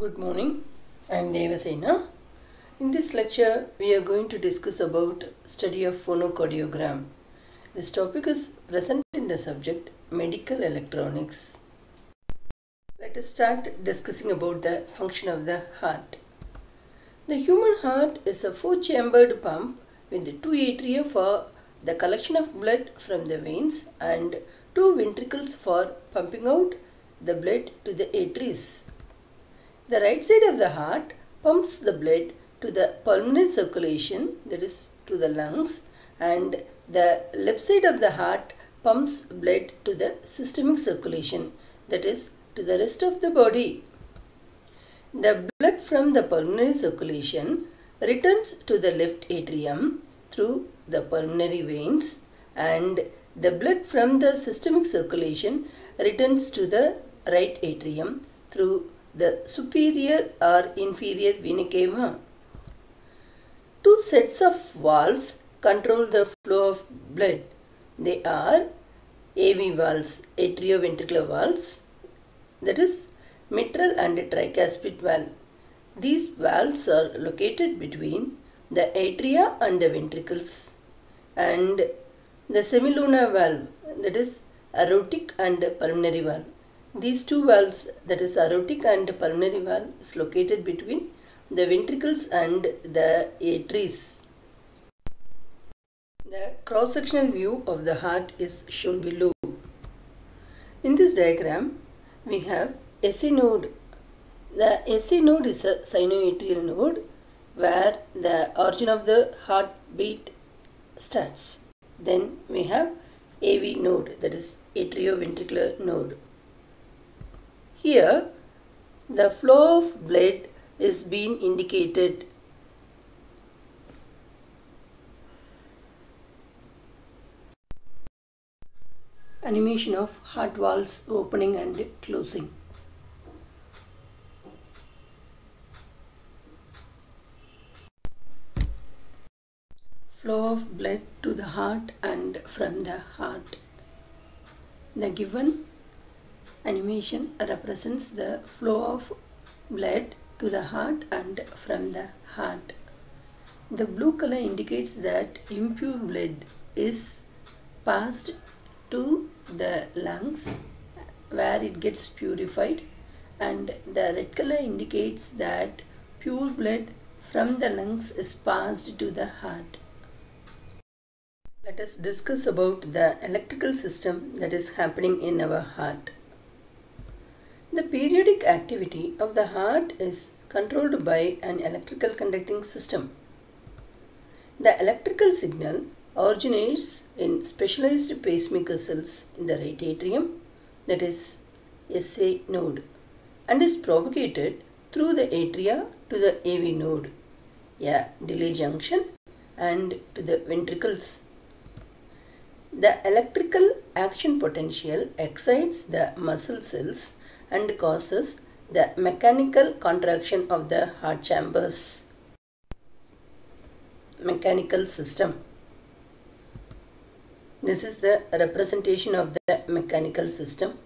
Good morning. I am Devasena. In this lecture, we are going to discuss about study of phonocardiogram. This topic is present in the subject medical electronics. Let us start discussing about the function of the heart. The human heart is a four-chambered pump with two atria for the collection of blood from the veins and two ventricles for pumping out the blood to the arteries. The right side of the heart pumps the blood to the pulmonary circulation, that is to the lungs, and the left side of the heart pumps blood to the systemic circulation, that is to the rest of the body. The blood from the pulmonary circulation returns to the left atrium through the pulmonary veins and the blood from the systemic circulation returns to the right atrium through the superior or inferior vena cava. Two sets of valves control the flow of blood. They are AV valves, atrioventricular valves, that is mitral and tricuspid valve. These valves are located between the atria and the ventricles and the semilunar valve that is aortic and pulmonary valve. These two valves that is aortic and pulmonary valve is located between the ventricles and the eh, arteries. The cross-sectional view of the heart is shown below. In this diagram, we have SA node. The SA node is a sinoatrial node where the origin of the heartbeat starts. Then we have AV node that is atrioventricular node. Here the flow of blood is being indicated animation of heart valves opening and closing. Flow of blood to the heart and from the heart. The given animation represents the flow of blood to the heart and from the heart. The blue color indicates that impure blood is passed to the lungs where it gets purified and the red color indicates that pure blood from the lungs is passed to the heart. Let us discuss about the electrical system that is happening in our heart. The periodic activity of the heart is controlled by an electrical conducting system. The electrical signal originates in specialized pacemaker cells in the right atrium, that is SA node, and is propagated through the atria to the AV node, a delay junction, and to the ventricles. The electrical action potential excites the muscle cells and causes the mechanical contraction of the heart chambers. Mechanical system. This is the representation of the mechanical system.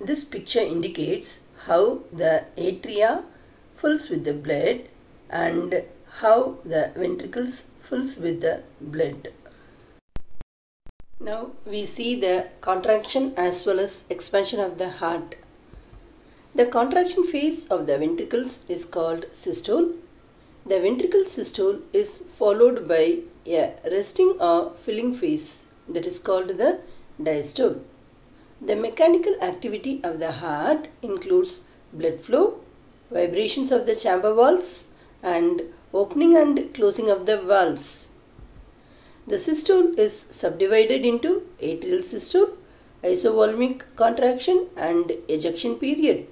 This picture indicates how the atria fills with the blood and how the ventricles fills with the blood. Now we see the contraction as well as expansion of the heart. The contraction phase of the ventricles is called systole. The ventricle systole is followed by a resting or filling phase that is called the diastole. The mechanical activity of the heart includes blood flow, vibrations of the chamber walls and opening and closing of the valves. The systole is subdivided into atrial systole, isovolumic contraction and ejection period.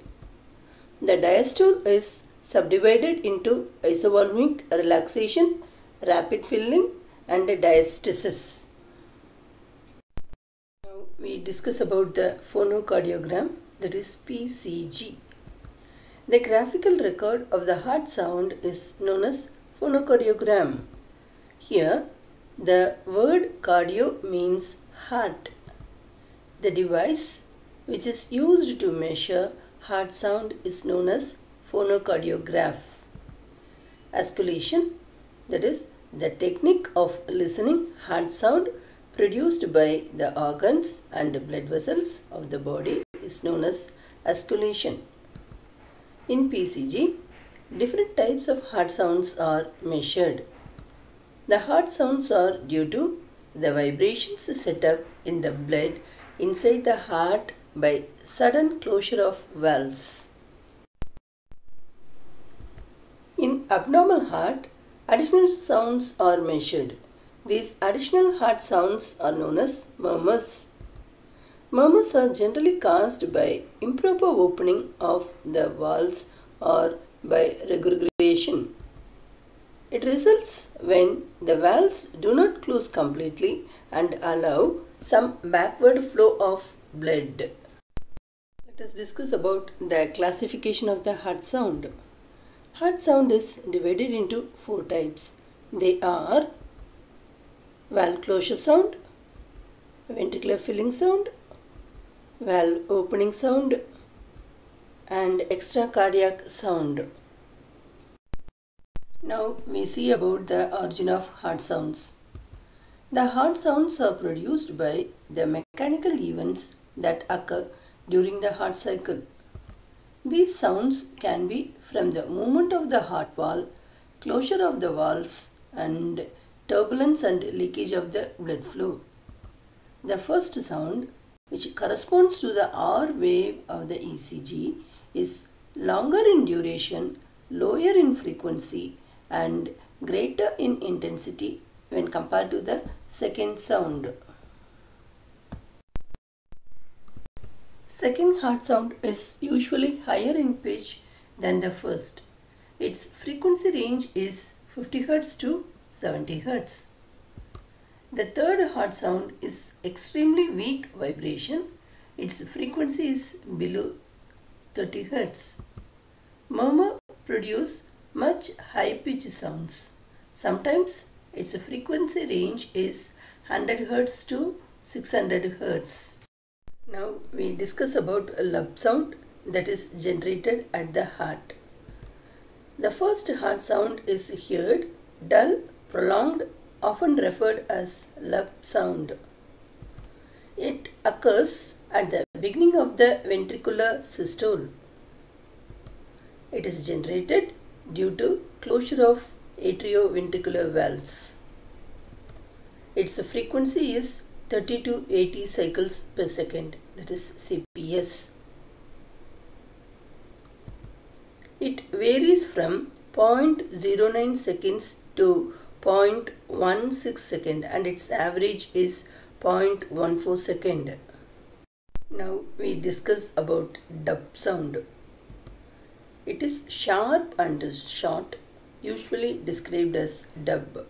The diastole is subdivided into isovolumic relaxation, rapid filling and diastasis. Now we discuss about the phonocardiogram that is PCG. The graphical record of the heart sound is known as phonocardiogram. Here the word cardio means heart. The device which is used to measure heart sound is known as phonocardiograph. Auscultation, that is the technique of listening heart sound produced by the organs and blood vessels of the body is known as auscultation. In PCG, different types of heart sounds are measured. The heart sounds are due to the vibrations set up in the blood inside the heart by sudden closure of valves. In abnormal heart, additional sounds are measured. These additional heart sounds are known as murmurs. Murmurs are generally caused by improper opening of the valves or by regurgitation. It results when the valves do not close completely and allow some backward flow of blood. Let us discuss about the classification of the heart sound. Heart sound is divided into four types. They are valve closure sound, ventricular filling sound, valve opening sound and extracardiac sound. Now we see about the origin of heart sounds. The heart sounds are produced by the mechanical events that occur during the heart cycle. These sounds can be from the movement of the heart valve, closure of the valves and turbulence and leakage of the blood flow. The first sound which corresponds to the R wave of the ECG is longer in duration, lower in frequency and greater in intensity when compared to the second sound. Second heart sound is usually higher in pitch than the first. Its frequency range is 50 Hz to 70 Hz. The third heart sound is extremely weak vibration. Its frequency is below 30 Hz. Murmur produce much high pitch sounds. Sometimes its frequency range is 100 Hz to 600 Hz. Now we discuss about a lub sound that is generated at the heart. The first heart sound is heard, dull, prolonged, often referred as lub sound. It occurs at the beginning of the ventricular systole. It is generated due to closure of atrioventricular valves. Its frequency is 30 to 80 cycles per second that is CPS. It varies from 0.09 seconds to 0.16 second and its average is 0.14 second. Now we discuss about dub sound. It is sharp and short, usually described as dub.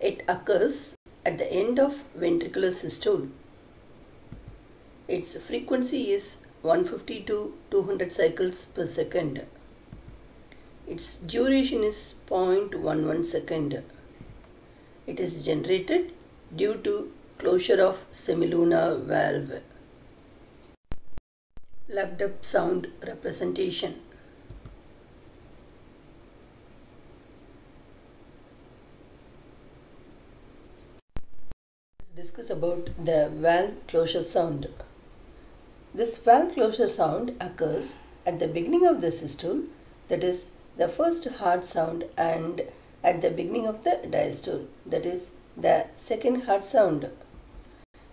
It occurs at the end of ventricular systole. Its frequency is 150 to 200 cycles per second. Its duration is 0.11 second. It is generated due to closure of semilunar valve. Lub-dub sound representation. Let's discuss about the valve closure sound. This valve closure sound occurs at the beginning of the systole, that is the first heart sound and at the beginning of the diastole, that is the second heart sound.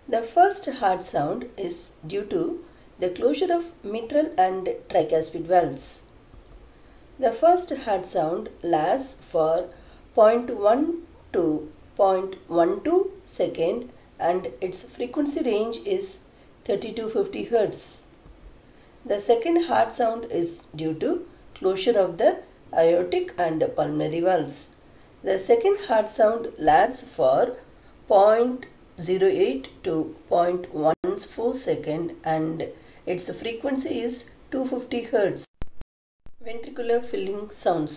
The first heart sound is due to the closure of mitral and tricuspid valves. The first heart sound lasts for 0.1 to 0.12 second and its frequency range is 30 to 50 Hz. The second heart sound is due to closure of the aortic and pulmonary valves. The second heart sound lasts for 0.08 to 0.14 second and its frequency is 250 Hz. Ventricular filling sounds.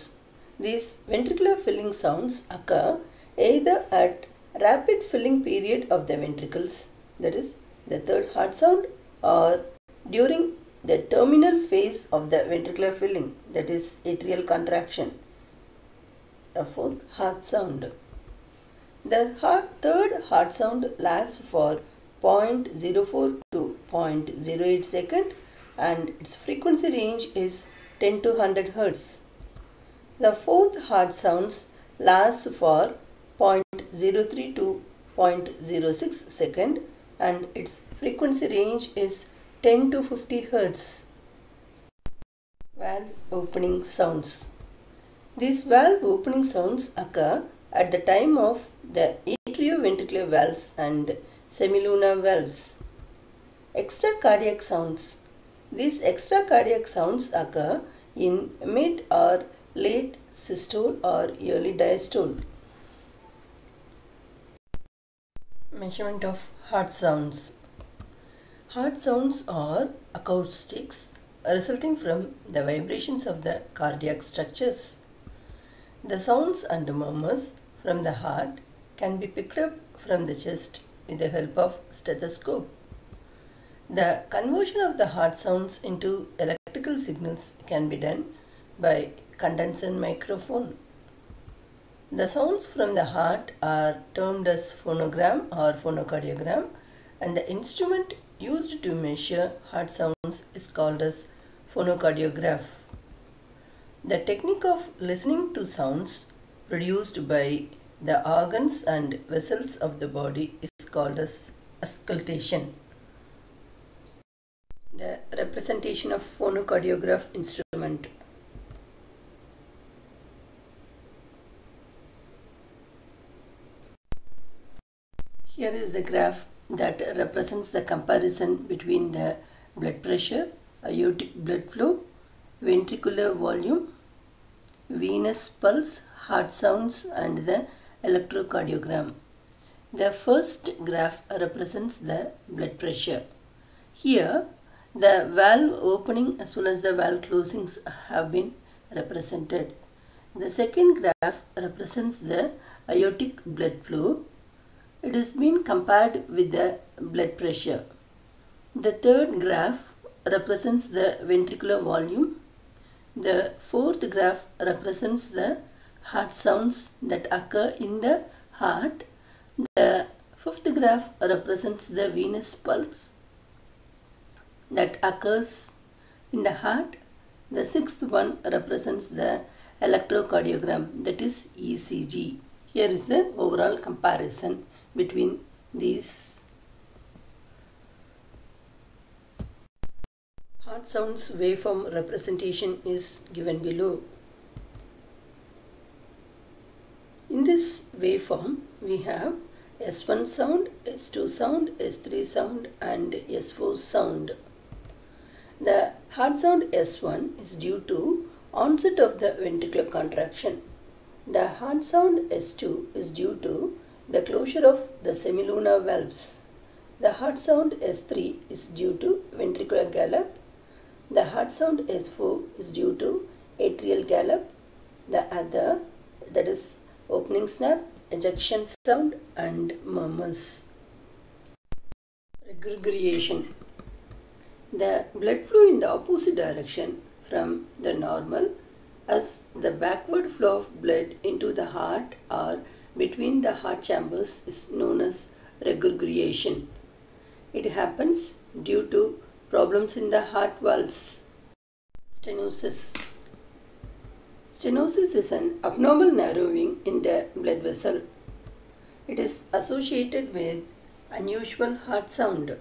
These ventricular filling sounds occur either at rapid filling period of the ventricles that is the third heart sound or during the terminal phase of the ventricular filling, that is atrial contraction. The fourth, heart sound. The heart, third heart sound lasts for 0.04 to 0.08 second and its frequency range is 10 to 100 Hertz. The fourth heart sounds lasts for 0.03 to 0.06 second and its frequency range is 10 to 50 Hertz. Valve opening sounds. These valve opening sounds occur at the time of the atrioventricular valves and semilunar valves. Extracardiac sounds. These extracardiac sounds occur in mid or late systole or early diastole. Measurement of heart sounds. Heart sounds are acoustics resulting from the vibrations of the cardiac structures. The sounds and murmurs from the heart can be picked up from the chest with the help of stethoscope. The conversion of the heart sounds into electrical signals can be done by condenser microphone. The sounds from the heart are termed as phonogram or phonocardiogram and the instrument used to measure heart sounds is called as phonocardiograph. The technique of listening to sounds produced by the organs and vessels of the body is called as auscultation the representation of phonocardiograph instrument. Here is the graph that represents the comparison between the blood pressure, aortic blood flow, ventricular volume, venous pulse, heart sounds and the electrocardiogram. The first graph represents the blood pressure. Here the valve opening as well as the valve closings have been represented. The second graph represents the aortic blood flow. It is been compared with the blood pressure. The third graph represents the ventricular volume. The fourth graph represents the heart sounds that occur in the heart. The fifth graph represents the venous pulse that occurs in the heart. The sixth one represents the electrocardiogram that is ECG. Here is the overall comparison between these heart sounds waveform representation is given below. In this waveform we have S1 sound, S2 sound, S3 sound and S4 sound. The heart sound S1 is due to onset of the ventricular contraction. The heart sound S2 is due to the closure of the semilunar valves. The heart sound S3 is due to ventricular gallop. The heart sound S4 is due to atrial gallop. The other that is opening snap, ejection sound and murmurs. Regurgitation the blood flow in the opposite direction from the normal as the backward flow of blood into the heart or between the heart chambers is known as regurgitation. It happens due to problems in the heart valves. Stenosis. Stenosis is an abnormal narrowing in the blood vessel. It is associated with unusual heart sound.